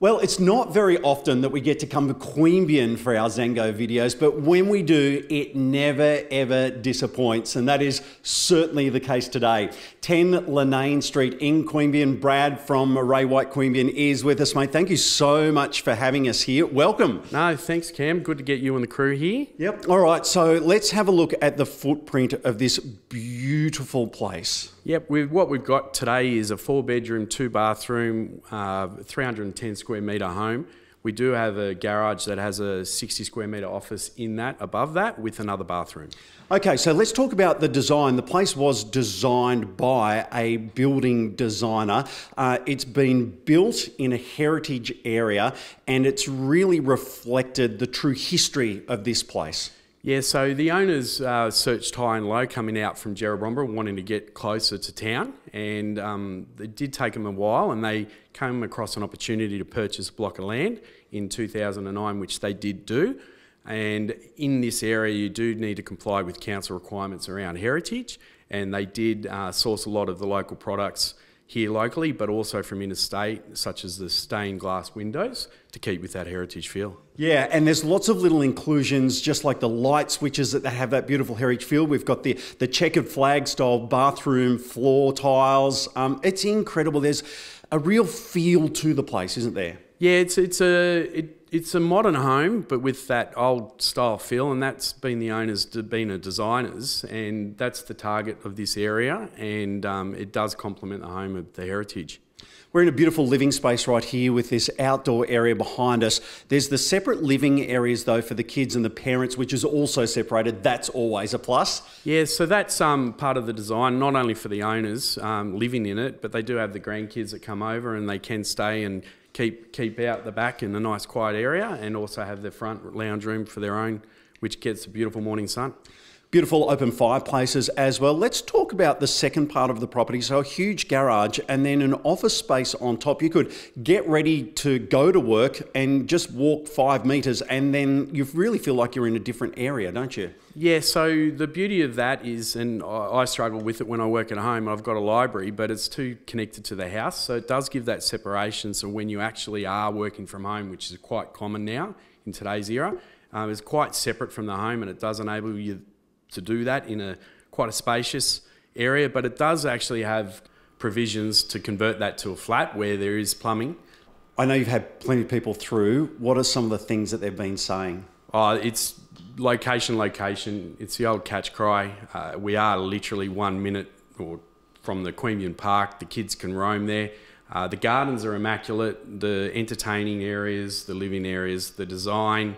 Well, it's not very often that we get to come to Queanbeyan for our Zango videos, but when we do, it never ever disappoints, and that is certainly the case today. 10 Lenane Street in Queanbeyan. Brad from Ray White Queanbeyan is with us, mate. Thank you so much for having us here. Welcome. No, thanks, Cam. Good to get you and the crew here. Yep. All right, so let's have a look at the footprint of this beautiful place. Yep, we've, what we've got today is a four bedroom, two bathroom, uh, 310 square metre home. We do have a garage that has a 60 square metre office in that, above that, with another bathroom. Okay, so let's talk about the design. The place was designed by a building designer. Uh, it's been built in a heritage area and it's really reflected the true history of this place. Yeah, so the owners uh, searched high and low coming out from Jerrabomberra, wanting to get closer to town, and um, it did take them a while, and they came across an opportunity to purchase a block of land in 2009, which they did do. And in this area, you do need to comply with council requirements around heritage, and they did uh, source a lot of the local products here locally, but also from interstate, such as the stained glass windows, to keep with that heritage feel. Yeah, and there's lots of little inclusions, just like the light switches that have that beautiful heritage feel. We've got the, the checkered flag style bathroom floor tiles. Um, it's incredible. There's a real feel to the place, isn't there? Yeah, it's it's a it, it's a modern home, but with that old style feel, and that's been the owners, been a designers, and that's the target of this area, and um, it does complement the home of the heritage. We're in a beautiful living space right here with this outdoor area behind us. There's the separate living areas though for the kids and the parents, which is also separated. That's always a plus. Yeah, so that's um, part of the design, not only for the owners um, living in it, but they do have the grandkids that come over and they can stay and keep keep out the back in a nice quiet area, and also have the front lounge room for their own, which gets a beautiful morning sun. Beautiful open fireplaces as well. Let's talk about the second part of the property. So, a huge garage and then an office space on top. You could get ready to go to work and just walk five metres, and then you really feel like you're in a different area, don't you? Yeah, so the beauty of that is, and I struggle with it when I work at home, I've got a library, but it's too connected to the house. So, it does give that separation. So, when you actually are working from home, which is quite common now in today's era, um, it's quite separate from the home and it does enable you to do that in a quite a spacious area, but it does actually have provisions to convert that to a flat where there is plumbing. I know you've had plenty of people through. What are some of the things that they've been saying? Oh, it's location, location. It's the old catch cry. Uh, we are literally one minute or from the Queanbeyan Park. The kids can roam there. Uh, the gardens are immaculate. The entertaining areas, the living areas, the design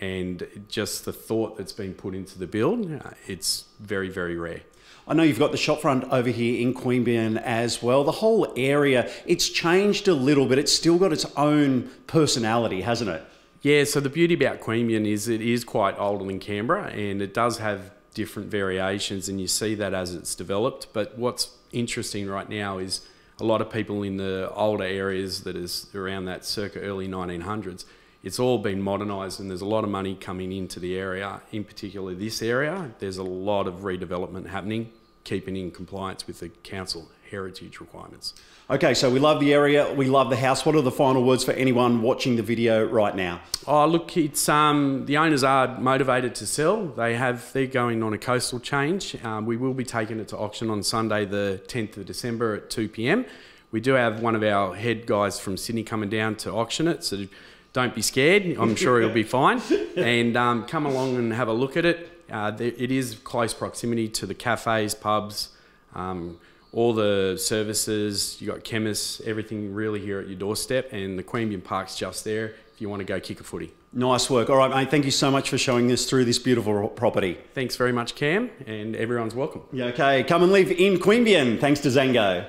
and just the thought that's been put into the build, uh, it's very, very rare. I know you've got the shopfront over here in Queanbeyan as well. The whole area, it's changed a little, but it's still got its own personality, hasn't it? Yeah, so the beauty about Queanbeyan is it is quite older than Canberra and it does have different variations and you see that as it's developed. But what's interesting right now is a lot of people in the older areas that is around that circa early 1900s it's all been modernised and there's a lot of money coming into the area, in particular this area. There's a lot of redevelopment happening, keeping in compliance with the council heritage requirements. Okay, so we love the area, we love the house. What are the final words for anyone watching the video right now? Oh, look, it's um, the owners are motivated to sell. They have they're going on a coastal change. Um, we will be taking it to auction on Sunday, the 10th of December at 2 p.m. We do have one of our head guys from Sydney coming down to auction it. So don't be scared. I'm sure it'll be fine. And um, come along and have a look at it. Uh, it is close proximity to the cafes, pubs, um, all the services. You got chemists, everything really here at your doorstep. And the Queanbeyan Park's just there if you want to go kick a footy. Nice work. All right, mate. Thank you so much for showing us through this beautiful property. Thanks very much, Cam, and everyone's welcome. Yeah, okay. Come and live in Queanbeyan. Thanks to Zango.